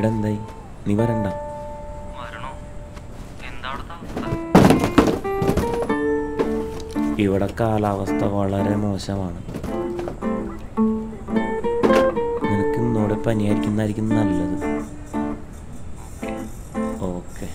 എടാ എന്തായി നീ വരണ്ട. ഇവിടെ കാലാവസ്ഥ വളരെ മോശമാണ്. നിനക്ക് ഇന്നോട് പനിയായിരിക്കുന്നതായിരിക്കും നല്ലത്. ഓക്കെ.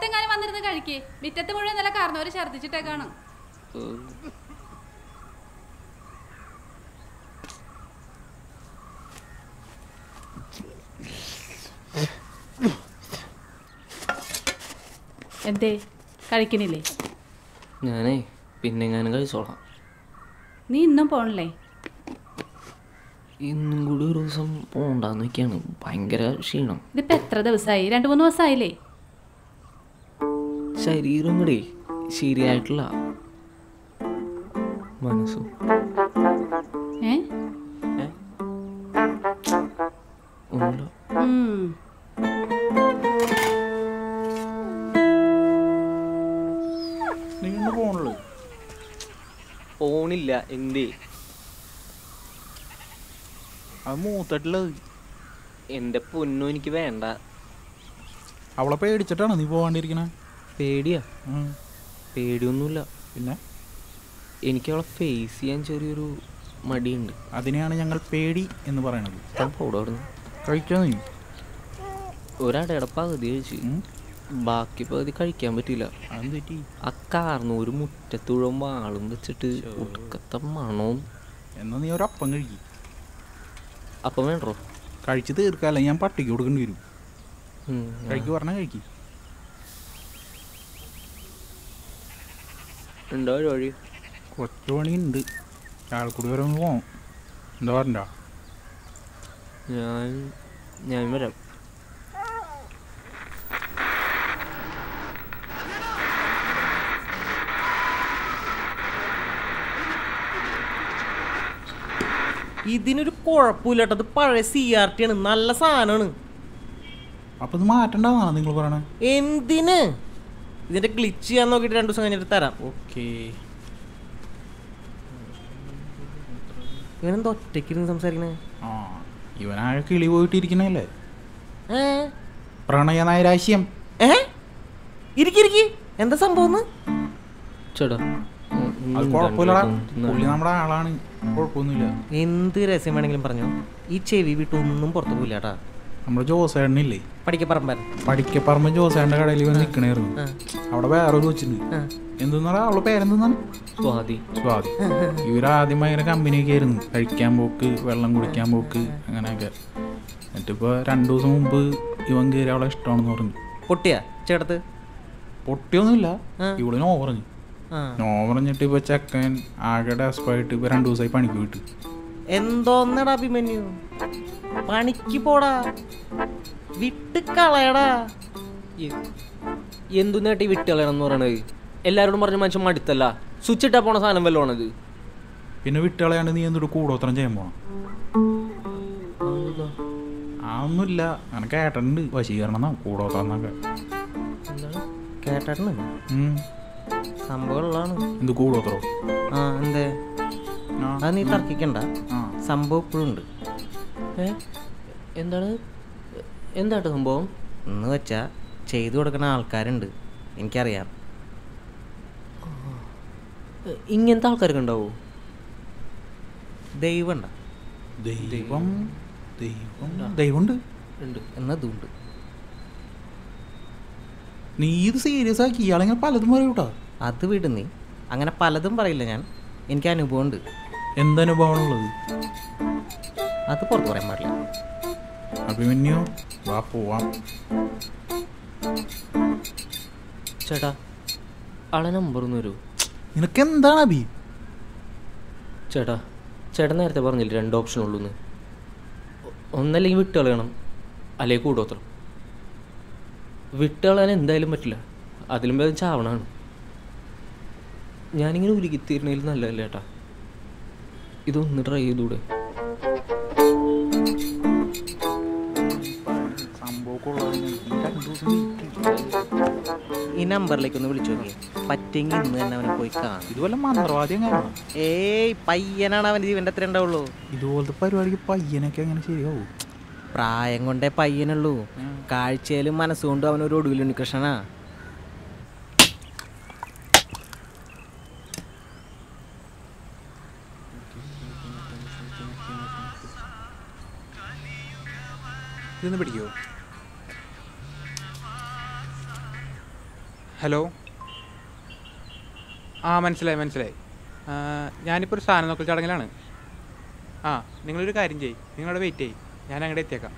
അകത്തെങ്ങാനും വന്നിരുന്ന് കഴിക്കേ. മുറ്റത്ത് മുഴുവൻ നല്ല ഛർദിച്ചിട്ടേ കാണും. എന്തേ? കഴിക്കണില്ലേ? ഞാനേ പിന്നെ ഞാനും കഴിച്ചോളാം. നീ ഇന്നും പോണല്ലേ? ഇന്നും കൂടി ഒരു ദിവസം പോണ്ടാന്ന് വെക്കാണ് ഭയങ്കര ക്ഷീണം. ഇതിപ്പോ എത്ര ദിവസമായി രണ്ടു മൂന്ന് ദിവസമായില്ലേ ശരീരം കൂടി ശരിയായിട്ടുള്ള മനസ്സും. പോണില്ല എന്തേ? അത് മൂത്തിട്ടുള്ളത് എന്റെ പൊന്നു എനിക്ക് വേണ്ട. അവളെ പേടിച്ചിട്ടാണോ നീ പോകാണ്ടിരിക്കണേ പേടിയാ. പേടിയൊന്നുമില്ല. പിന്നെ? എനിക്ക് അവളെ ഫേസ് ചെയ്യാൻ ചെറിയൊരു മടിയുണ്ട്. അതിനെയാണ് ഞങ്ങൾ പേടി എന്ന് പറയണത്. താൻ പോടെ അവിടുന്ന്. കഴിക്കാ നീ? ഒരാടയുടെ പകുതി കഴിച്ച്. ബാക്കി പകുതി കഴിക്കാൻ പറ്റില്ല ആ പറ്റി ഒരു മുറ്റത്തുഴും വാളും വെച്ചിട്ട് ഒടുക്കത്തെ മണവും. എന്നാ നീ ഒരപ്പം അപ്പം കഴിക്കി. അപ്പം വേണ്ടോ? കഴിച്ച് തീർക്കാല്ല? ഞാൻ പട്ടിക്ക് കൊടുക്കേണ്ടി വരും. കഴിക്കു പറഞ്ഞാൽ കഴിക്കി. ഉണ്ടോ ഒരു വഴി കുറച്ച് പണിയുണ്ട്. ചാലക്കുടി വരെ ഒന്ന് പോകാം എന്താ പറഞ്ഞ? ഞാൻ ഞാൻ വരാം. ഇതിനൊരു കുഴപ്പമില്ല കേട്ടോ അത് പഴയ സി ആർ ടി ആണ്. നല്ല സാധനമാണ്. അപ്പൊ ഇത് മാറ്റണ്ടെന്നാണ് നിങ്ങൾ പറയണേ? എന്തിന്? ഇതിന്റെ ഗ്ലിച്ച് ചെയ്യാൻ നോക്കിയിട്ട് രണ്ടു ദിവസം കഴിഞ്ഞിട്ട് തരാം. ഓക്കേ ഇവനെന്താ ഒറ്റയ്ക്കിരുന്ന് സംസാരിക്കണേ? ആ ഇവനാകെ കിളി പോയിട്ടിരിക്കണല്ലേ? ഏ? പ്രണയ നൈരാശ്യം. ഏ? ഇരിക്കിരിക്കി എന്താ സംഭവം ചേട്ടാ അത് കുഴപ്പമില്ലടാ. പുള്ളി നമ്മുടെ ആളാണ്. കുഴപ്പമൊന്നുമില്ല. എന്ത് രഹസ്യം വേണമെങ്കിലും പറഞ്ഞു. ഈ ചെവി വിട്ട് ഒന്നും പുറത്തു പോയില്ല കേട്ടാ നമ്മുടെ ജോസേട്ടനില്ലേ പഠിക്കപ്പറമ്പൻ പഠിക്കപ്പറമ്പ് ജോസേട്ടന്റെ കടയിൽ ഇവൻ നിൽക്കണായിരുന്നു ആ. അവിടെ വേറൊരു കൊച്ചുണ്ട് ആ. എന്തെന്നാ അവളെ പേരെന്താണ് സ്വാതി. സ്വാതി. ഇവരാദ്യം ഭയങ്കര കമ്പനിയൊക്കെ ആയിരുന്നു. കഴിക്കാൻ പോക്ക് വെള്ളം കുടിക്കാൻ പോക്ക് അങ്ങനെയൊക്കെ. എന്നിട്ടിപ്പോൾ രണ്ടു ദിവസം മുമ്പ് ഇവൻ കയറി അവളെ ഇഷ്ടമാണെന്ന് പറഞ്ഞു. പൊട്ടിയാ ചേട്ടത്ത്? പൊട്ടിയൊന്നുമില്ല. ഇവൾ നോ പറഞ്ഞു. നോ പറഞ്ഞിട്ട് ഇപ്പൊ ചെക്കൻ ആകെ ഡെസ്പായിട്ട് ഇപ്പൊ രണ്ടു ദിവസമായി പണിക്ക് വിട്ടു എന്തോന്നടാ അഭിമന്യു? പണിക്ക് പോടാ വിട്ട് കളയടാ എന്തു നേട്ടി കളയണം പറയണത്? എല്ലാവരോടും പറഞ്ഞ മനുഷ്യൻ മടുത്തല്ല. സ്വിച്ച് ഇട്ടാ പോണ സാധനം വല്ലതാണത് പിന്നെ വിട്ടുകളയാണ്ട് നീ എന്തൊരു കൂടോത്രം ചെയ്യാൻ പോണം? ആ ഒന്നുമില്ല അങ്ങനെ കേട്ടുണ്ട് വശീകരണം എന്നാ കൂടോത്രം എന്നൊക്കെ. കേട്ടാണ്. സംഭവമുള്ളതാണ്. എന്ത് കൂടോത്രോ? ആ എന്തേ? ആ. അത് നീ തർക്കിക്കണ്ട. സംഭവം ഇപ്പോഴും ഉണ്ട്. എന്താണ്? എന്താട്ടോ സംഭവം? എന്ന് വെച്ചാ ചെയ്തു കൊടുക്കുന്ന ആൾക്കാരുണ്ട്. എനിക്കറിയാം. ഇങ്ങനത്തെ ആൾക്കാരൊക്കെ ഉണ്ടാവോ? ദൈവം ഉണ്ട ദൈവം ദൈവം ദൈവമുണ്ട്. ഉണ്ട്. എന്നതുണ്ട് നീ ഇത് സീരിയസ് ആക്കി. ഇയാളെങ്ങനെ പലതും പറയൂട്ടോ അത് വിടുന്നേ നീ. അങ്ങനെ പലതും പറയില്ല ഞാൻ. എനിക്ക് അനുഭവം ഉണ്ട് എന്തനുഭവമാണുള്ളത് അത് പുറത്ത് പറയാൻ പാടില്ല. അഭിമന്യു വാ പോവാം. ചേട്ടാ ആളെ നമ്പർ ഒന്ന് വരൂ നിനക്ക് എന്താണ് അഭി? ചേട്ടാ ചേട്ടൻ നേരത്തെ പറഞ്ഞില്ല രണ്ട് ഓപ്ഷൻ ഉള്ളൂ എന്ന് ഒന്നല്ലെങ്കിൽ വിട്ട് കളയണം അല്ലെങ്കിൽ കൂടോത്രം വിട്ട് കളയാൻ എന്തായാലും പറ്റില്ല. അതിലും ഭേദം ചാവണാണ്. ഞാനിങ്ങനെ ഉരുകിത്തീരണയിൽ നല്ലതല്ലേ ചേട്ടാ? ഇതൊന്ന് ട്രൈ ചെയ്തൂടെ. ഈ നമ്പറിലേക്ക് ഒന്ന് വിളിച്ചു നോക്കി പറ്റെങ്കിൽ ഇന്ന് തന്നെ അവനെ പോയി കാണും. ഇതുപോലെ മന്ത്രവാദ്യം കാണണം ഏയ് പയ്യനാണ് അവൻ ജീവന്റെ അത്ര ഉണ്ടാവുള്ളൂ? ഇതുപോലത്തെ പരിപാടിക്ക് പയ്യനൊക്കെ അങ്ങനെ ശരിയാവും? പ്രായം കൊണ്ടേ പയ്യനുള്ളൂ. കാഴ്ചയിലും മനസ്സുകൊണ്ടും അവനൊരു ഒടുവിൽ ഉണ്ണികൃഷ്ണനാ. ഇതൊന്ന് പിടിക്കുമോ ഹലോ. ആ മനസ്സിലായി മനസ്സിലായി. ഞാനിപ്പോൾ ഒരു സാധനം നോക്കൽ ചടങ്ങിലാണ്. ആ നിങ്ങളൊരു കാര്യം ചെയ്യ്. നിങ്ങളവിടെ വെയിറ്റ് ചെയ്യ്. ഞാൻ അങ്ങോട്ട് എത്തിയേക്കാം.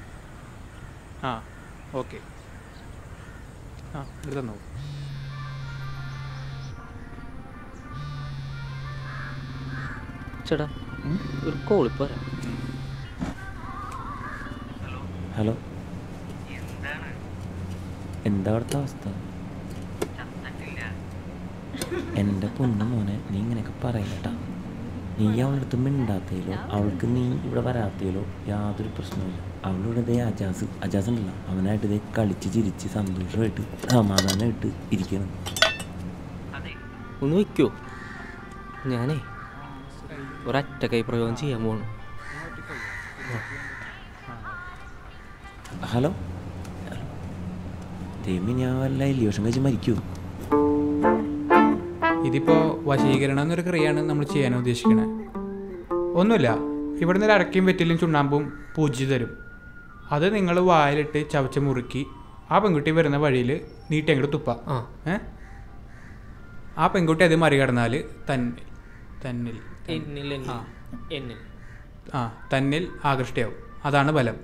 ആ ഓക്കെ ആ ഇത് തന്നോ. ചേട്ടാ ഒരു കോളിപ്പോ വരാം. ഹലോ. എന്താ അവിടുത്തെ അവസ്ഥ? എന്റെ പൊന്നു മോനെ നീ ഇങ്ങനെയൊക്കെ പറയട്ടാ നീ അവളടുത്ത് മിണ്ടാത്തതിലോ അവൾക്ക് നീ ഇവിടെ വരാത്തതിലോ യാതൊരു പ്രശ്നവുമില്ല. അവളിവിടെ ഇതേ അജാസ് അജാസ് ഉണ്ടല്ലോ അവനായിട്ട് ഇതേ കളിച്ച് ചിരിച്ച് സന്തോഷമായിട്ട് സമാധാനമായിട്ട് ഇരിക്കണം. ഒന്ന് വയ്ക്കോ ഞാനേ ഒരറ്റ കൈ പ്രയോഗം ചെയ്യാൻ പോണു ഹലോ? ദൈവം ഞാൻ വല്ല ഇല്യൂഷൻ കഴിച്ച് മരിക്കൂ ഇതിപ്പോൾ വശീകരണം എന്നൊരു ക്രിയയാണ് നമ്മൾ ചെയ്യാൻ ഉദ്ദേശിക്കുന്നത് ഒന്നുമില്ല. ഇവിടുന്ന് ഒരു അടക്കയും വെറ്റിലും ചുണ്ണാമ്പും പൂജി തരും. അത് നിങ്ങൾ വായിലിട്ട് ചവച്ച് മുറുക്കി ആ പെൺകുട്ടി വരുന്ന വഴിയിൽ നീട്ടി അങ്ങോട്ട് തുപ്പ. ആ. ഏ? ആ പെൺകുട്ടി അത് മറികടന്നാൽ തന്നിൽ തന്നിൽ ആ. തന്നിൽ ആകൃഷ്ടയാവും. അതാണ് ബലം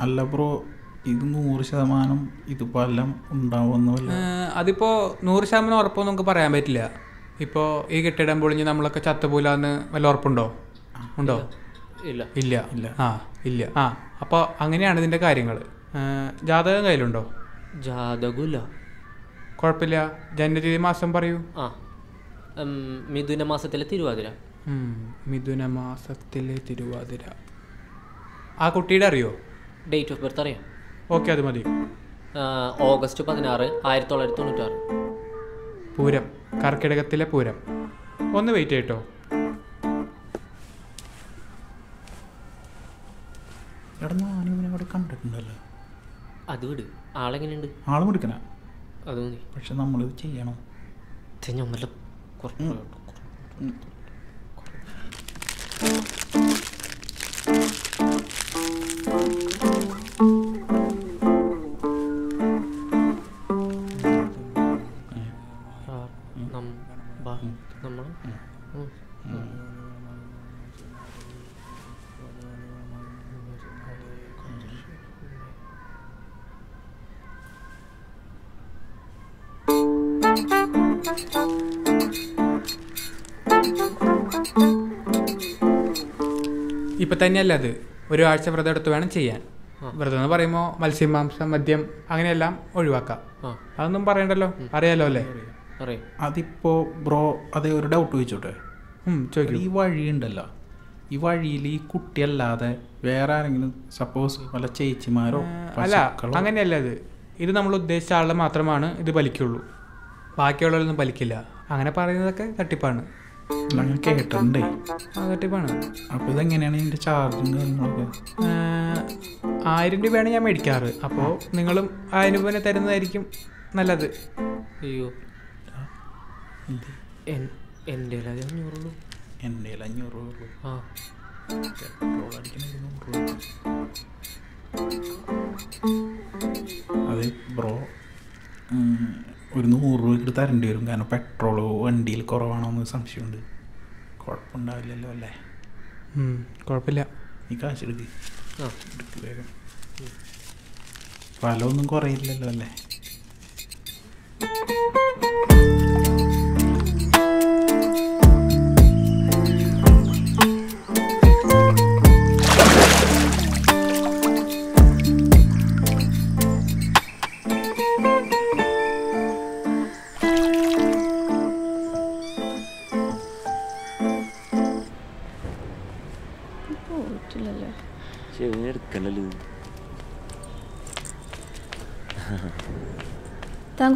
അല്ല ബ്രോ ഇത് നൂറ് ശതമാനം ഇതിപ്പോൾ എല്ലാം ഉണ്ടാവുമെന്നല്ല അതിപ്പോൾ അതിപ്പോ നൂറ് ശതമാനം ഉറപ്പൊന്നും നമുക്ക് പറയാൻ പറ്റില്ല. ഇപ്പോൾ ഈ കെട്ടിടം പൊളിഞ്ഞ് നമ്മളൊക്കെ ചത്തുപോലാന്ന് വല്ല ഉറപ്പുണ്ടോ? ഉണ്ടോ? ഇല്ല. ഇല്ല. ഇല്ല. ആ ഇല്ല. ആ അപ്പോൾ അങ്ങനെയാണ് ഇതിന്റെ കാര്യങ്ങൾ ജാതകം കയ്യിലുണ്ടോ? ജാതകമില്ല. കുഴപ്പമില്ല. ജനുവരി മാസം പറയൂ. ആ മിഥുന മാസത്തിലെ തിരുവാതിര. മിഥുന മാസത്തിലെ തിരുവാതിര. ആ കുട്ടിയുടെ അറിയോ? ഡേറ്റ് ഓഫ് ബർത്ത് അറിയാം. ഓക്കെ അത് മതി. ഓഗസ്റ്റ് പതിനാറ് ആയിരത്തി തൊള്ളായിരത്തി തൊണ്ണൂറ്റാറ്. പൂരം. കർക്കിടകത്തിലെ പൂരം. ഒന്ന് വെയിറ്റ് ചെയ്യട്ടോ കണ്ടിട്ടുണ്ടല്ലോ. അത് വിട്. ആളെങ്ങനെയുണ്ട്? ആൾ മിടുക്കന അത് മതി. പക്ഷെ നമ്മൾ ചെയ്യണം. ഞാൻ നല്ല കുറച്ച് ഇപ്പം തന്നെയല്ല അത്. ഒരു ആഴ്ച വ്രതം എടുത്ത് വേണം ചെയ്യാൻ. വ്രതം എന്ന് പറയുമ്പോൾ മത്സ്യമാംസം മദ്യം അങ്ങനെയെല്ലാം ഒഴിവാക്കാം. അതൊന്നും പറയണ്ടല്ലോ? അറിയാലോ അല്ലേ? അതിപ്പോ ബ്രോ അതേ ഒരു ഡൗട്ട് ചോദിച്ചോട്ടെ? ഉം, ചോദിക്കൂ. ഈ വഴിയുണ്ടല്ലോ ഈ വഴിയിൽ ഈ കുട്ടിയല്ലാതെ വേറെ ആരെങ്കിലും സപ്പോസ് വല്ല ചേച്ചിമാരോ അല്ല അങ്ങനെയല്ല ഇത് ഇത് നമ്മൾ ഉദ്ദേശിച്ച ആളുടെ മാത്രമാണ് ഇത് പലിക്കുള്ളൂ ബാക്കിയുള്ളവരൊന്നും പലിക്കില്ല അങ്ങനെ പറയുന്നതൊക്കെ തട്ടിപ്പാണ്. ഞാൻ കേട്ടിട്ടുണ്ടേ. ആ തട്ടിപ്പാണ് അപ്പോൾ ഇതെങ്ങനെയാണ് ഇതിന്റെ ചാർജും കാര്യങ്ങളൊക്കെ? ആയിരം രൂപയാണ് ഞാൻ മേടിക്കാറ്. അപ്പോൾ നിങ്ങളും ആയിരം രൂപ തന്നെ തരുന്നതായിരിക്കും നല്ലത്. അയ്യോ. എൻ- എന്റെ അഞ്ഞൂറുള്ളൂ. എന്റെ അഞ്ഞൂറ് ഉള്ളൂ ആ. പെട്രോൾ അടിക്കണമെങ്കിൽ നൂറ് രൂപ. അതെ ബ്രോ. ഒരു നൂറ് രൂപയ്ക്ക് തരേണ്ടി വരും. കാരണം പെട്രോളോ വണ്ടിയിൽ കുറവാണോ എന്ന് സംശയമുണ്ട്. കുഴപ്പമുണ്ടാവില്ലല്ലോ അല്ലേ? കുഴപ്പമില്ല. നീ കാശ് എടുക്ക് എടുക്ക് വേഗം. ഫലമൊന്നും കുറയില്ലല്ലോ അല്ലേ?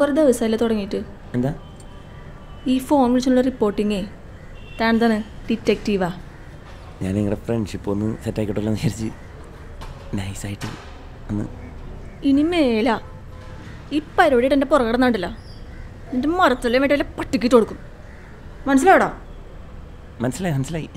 കുറേ ദിവസമല്ലേ തുടങ്ങിയിട്ട്? എന്താ? ഈ ഫോൺ വിളിച്ചുള്ള റിപ്പോർട്ടിങ്ങേ താൻ എന്താണ് ഡിറ്റക്റ്റീവാ ഞാൻ നിങ്ങളുടെ ഫ്രണ്ട്ഷിപ്പ് ഒന്ന് സെറ്റ് ആയിക്കോട്ടെ എന്ന് വിചാരിച്ച് നൈസായിട്ട് ഒന്ന് ഇനി മേല. ഈ പരിപാടിയിട്ട് എന്റെ പുറകെ നടന്നിട്ടില്ല എന്റെ മരത്തല്ലേ മറ്റേ പട്ടിക്കിട്ട് കൊടുക്കും. മനസ്സിലാവടാ മനസ്സിലായി മനസ്സിലായി.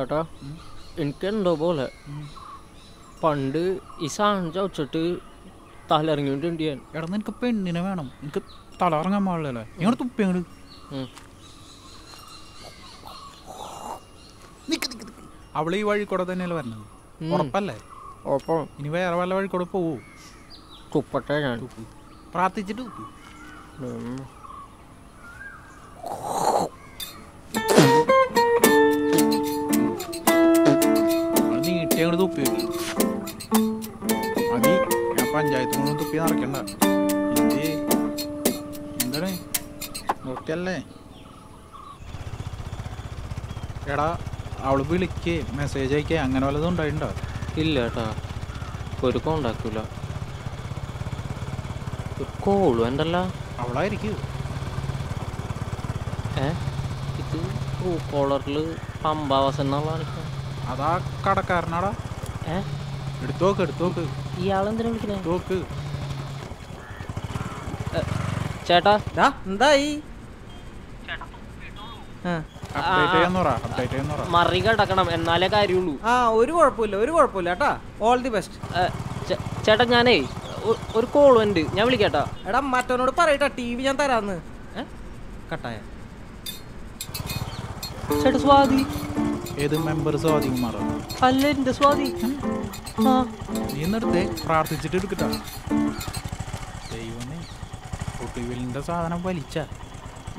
ചേട്ടാ എനിക്കെന്തോ പോലെ. പണ്ട് ഈ സാധനം ചവച്ചിട്ട് തലയിറങ്ങിയിട്ടുണ്ട് ഞാൻ. എടാ നിനക്ക് പെണ്ണിനെ വേണം. എനിക്ക് തലറങ്ങാൻ പാടില്ലല്ലേ? ഇങ്ങോട്ട് തുപ്പി അങ്ങോട്ട്. അവൾ ഈ വഴി കൂടെ തന്നെയല്ലേ വരുന്നത്? ഉം. ഉറപ്പല്ലേ? ഒപ്പം ഇനി വേറെ വല്ല വഴി കൂടെ പോവൂ? തുപ്പട്ടെ ഞാൻ. പ്രാർത്ഥിച്ചിട്ട് തുപ്പ്. വെക്കി മതി. ഞാൻ പഞ്ചായത്ത് മുഴുവൻ തുപ്പി നടക്കണ്ട. എന്ത്? എന്താണ്? നോക്കിയല്ലേ എടാ അവൾ വിളിക്കേ. മെസ്സേജ് അയക്കേ. അങ്ങനെ വല്ലതും ഉണ്ടായിട്ടുണ്ടോ? ഇല്ല ഏട്ടാ. ഒരു കോണ്ടാക്കൂല ഒരു കോളും ഉണ്ടല്ല അവളായിരിക്കും ഏ? ഇത് ട്രൂ കോളറിൽ പമ്പാവാസം എന്നുള്ള അതാ കടക്കാരനാടാ. ഇയാളെന്തിനാ വിളിക്കണേ? എടുത്തു നോക്ക്. ചേട്ടാ? എന്തായി? മറി കിടക്കണം എന്നാലേ കാര്യമുള്ളൂ. ആ ഒരു കുഴപ്പമില്ല ഒരു കുഴപ്പമില്ല കേട്ടാ. ഓൾ ദി ബെസ്റ്റ് ചേട്ടാ ഞാനേ ഒരു കോൾ ഉണ്ട്. ഞാൻ വിളിക്കാട്ടാ. എടാ മറ്റവനോട് പറയട്ടാ ടി വി ഞാൻ തരാന്ന്. ഏ? കട്ടായ. ചേട്ടാ സ്വാതി. ഏത് മെമ്പർ സ്വാധീനമാറ അല്ല എന്റെ സ്വാതി ആ. നീ നിർത്തേ പ്രാർത്ഥിച്ചിട്ട് എടുക്കട്ടാ. ദൈവമേ ഒട്ടിവിലിന്റെ സാധനം വലിച്ച.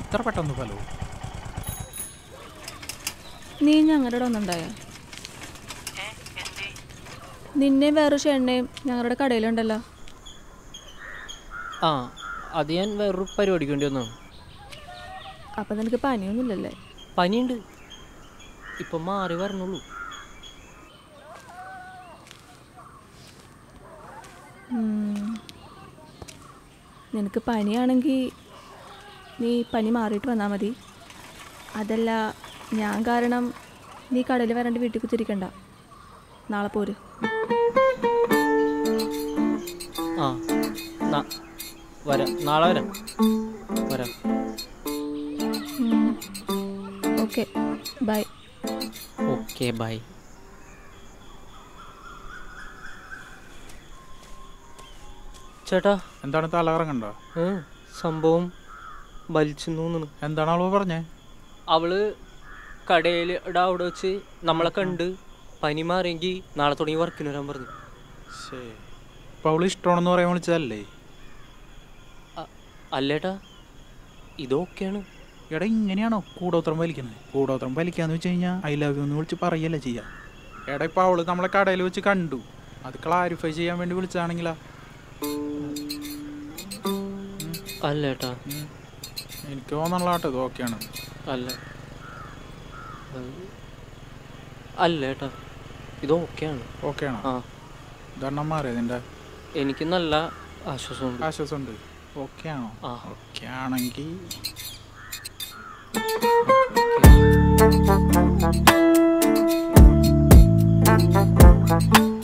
ഇത്ര പെട്ടെന്ന് ഫലവും നീ ഞങ്ങളുടെ ഒന്നുണ്ടായ നിന്നെ വേറൊരു ഷെണ്ണയും ഞങ്ങളുടെ കടയിലുണ്ടല്ലോ. ആ അത് ഞാൻ വേറൊരു പരിപാടിക്ക് വേണ്ടി വന്നു അപ്പം നിനക്ക് പനിയൊന്നുമില്ലല്ലേ? പനിയുണ്ട്. ഇപ്പൊ മാറി വരണുള്ളൂ. നിനക്ക് പനിയാണെങ്കിൽ നീ പനി മാറിയിട്ട് വന്നാൽ മതി. അതല്ല ഞാൻ കാരണം നീ കടയിൽ വരണ്ട് വീട്ടിൽ കുത്തിരിക്കണ്ട നാളെ പോര്. ആ വരാം. നാളെ വരാം. വരാം. ഓക്കെ. ബൈ. ഓക്കെ ബൈ ചേട്ടാ എന്താണ് തലകറങ്ങണ്ടോ സംഭവം വലിച്ചു എന്താണ് അവൾ പറഞ്ഞേ? അവൾ കടയിൽ ഇടാ അവിടെ വെച്ച് നമ്മളെ കണ്ട് പനി മാറിയെങ്കിൽ നാളെ തുടങ്ങി വർക്കിന് വരാൻ പറഞ്ഞു. അവൾ ഇഷ്ടമാണെന്ന് പറയാൻ വിളിച്ചതല്ലേ? അല്ലേട്ടാ ഇതൊക്കെയാണ് എടാ ഇങ്ങനെയാണോ കൂടോത്രം വലിക്കുന്നത്? കൂടോത്രം വലിക്കാന്ന് വെച്ച് കഴിഞ്ഞാൽ ഐ ലവ് യു എന്ന് വിളിച്ച് പറയല്ല ചെയ്യാം. എടാ ഇപ്പൊ അവൾ നമ്മളെ കടയിൽ വെച്ച് കണ്ടു. അത് ക്ലാരിഫൈ ചെയ്യാൻ വേണ്ടി വിളിച്ചതാണെങ്കിലാ. അല്ല ഏട്ടാ. എനിക്ക് കേട്ടോ ഇത് ഓക്കെയാണ്. അല്ല. അല്ല ഏട്ടാ. ഇത് ഓക്കെയാണ്. ഓക്കെയാണോ? ആ. ഇതെണ്ണം മാറിയത് നിന്റെ? എനിക്ക് നല്ല ആശ്വാസമുണ്ട്. ആശ്വാസമുണ്ട്. ഓക്കെയാണോ? ആ. ഓക്കെ ആണെങ്കിൽ ആ